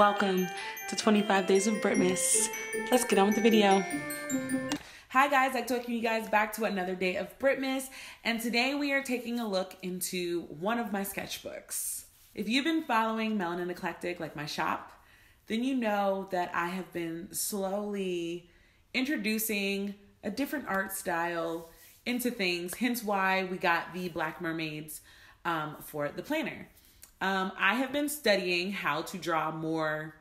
Welcome to 25 Days of Britmas. Let's get on with the video. Hi guys, I'd like to welcome you guys back to another day of Britmas, and today we are taking a look into one of my sketchbooks. If you've been following Melanin Eclectic, like my shop, then you know that I have been slowly introducing a different art style into things, hence why we got the Black Mermaids um, for the planner. Um, I have been studying how to draw more,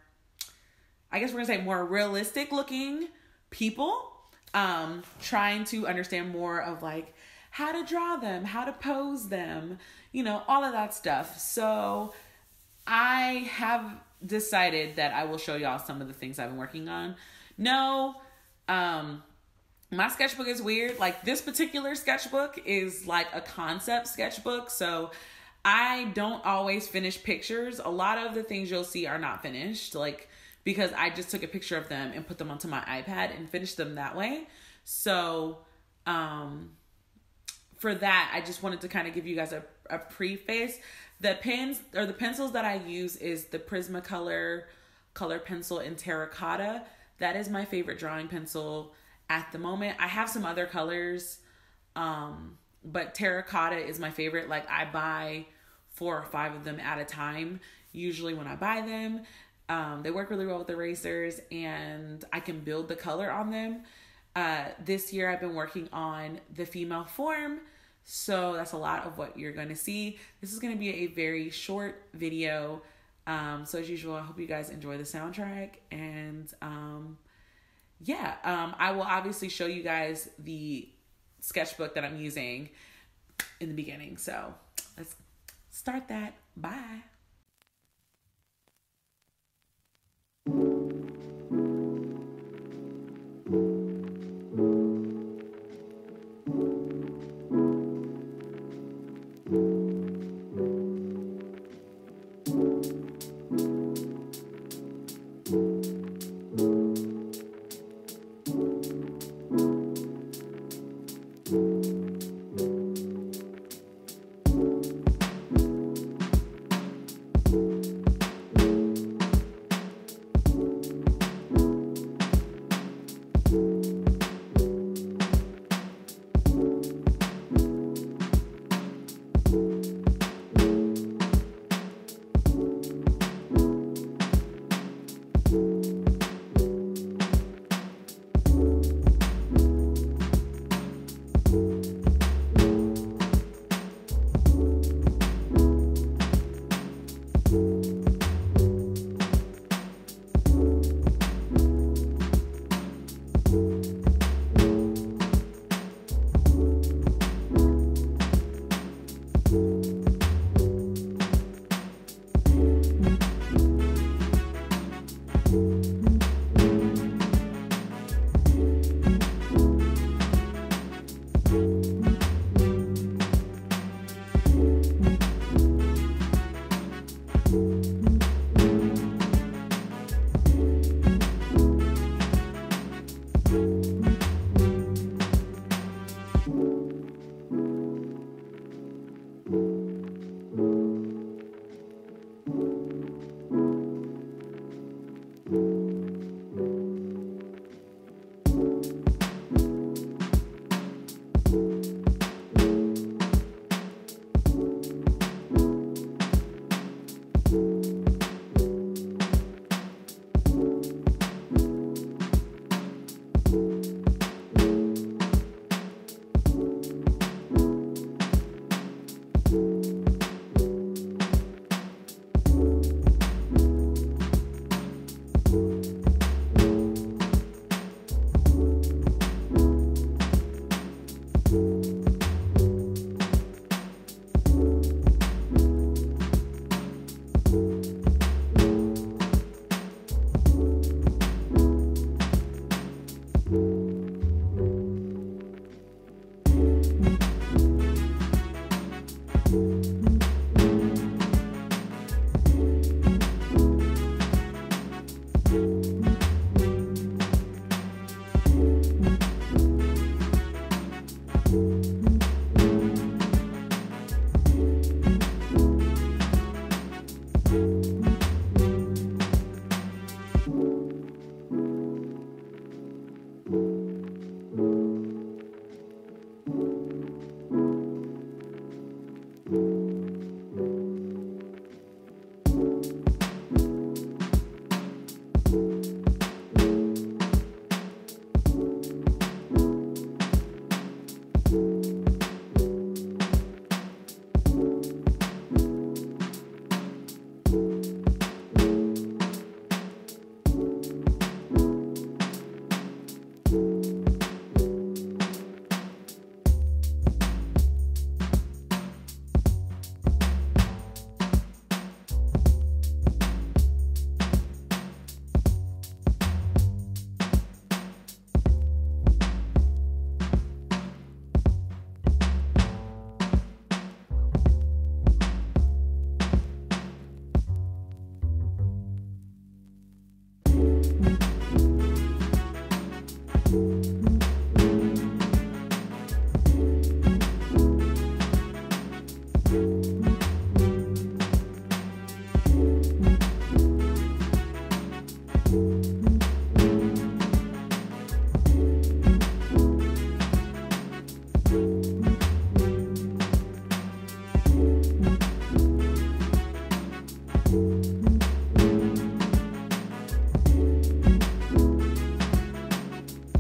I guess we're gonna say more realistic looking people. Um, trying to understand more of like how to draw them, how to pose them, you know, all of that stuff. So I have decided that I will show y'all some of the things I've been working on. No, um, my sketchbook is weird. Like this particular sketchbook is like a concept sketchbook. So I don't always finish pictures. A lot of the things you'll see are not finished, like because I just took a picture of them and put them onto my iPad and finished them that way. So, um, for that, I just wanted to kind of give you guys a, a preface. The pens or the pencils that I use is the Prismacolor color pencil in terracotta. That is my favorite drawing pencil at the moment. I have some other colors. Um, but terracotta is my favorite. Like I buy four or five of them at a time. Usually when I buy them, um, they work really well with erasers, and I can build the color on them. Uh, this year I've been working on the female form, so that's a lot of what you're going to see. This is going to be a very short video. Um, so as usual, I hope you guys enjoy the soundtrack and um, yeah, um, I will obviously show you guys the sketchbook that I'm using in the beginning. So let's start that. Bye. Bye.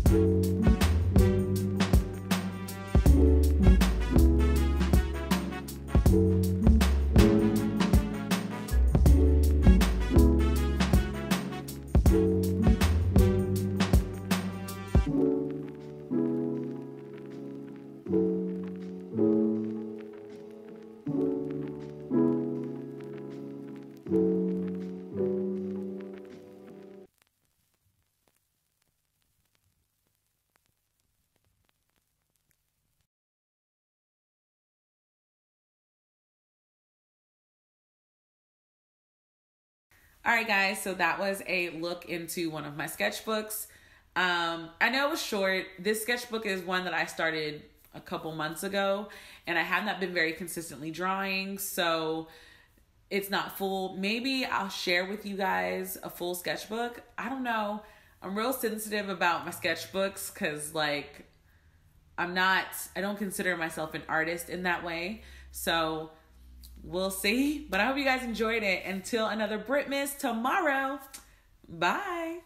Música All right, guys, so that was a look into one of my sketchbooks. Um, I know it was short. This sketchbook is one that I started a couple months ago, and I have not been very consistently drawing, so it's not full. Maybe I'll share with you guys a full sketchbook. I don't know. I'm real sensitive about my sketchbooks because, like, I'm not, I don't consider myself an artist in that way. So we'll see. But I hope you guys enjoyed it. Until another Britmas tomorrow. Bye.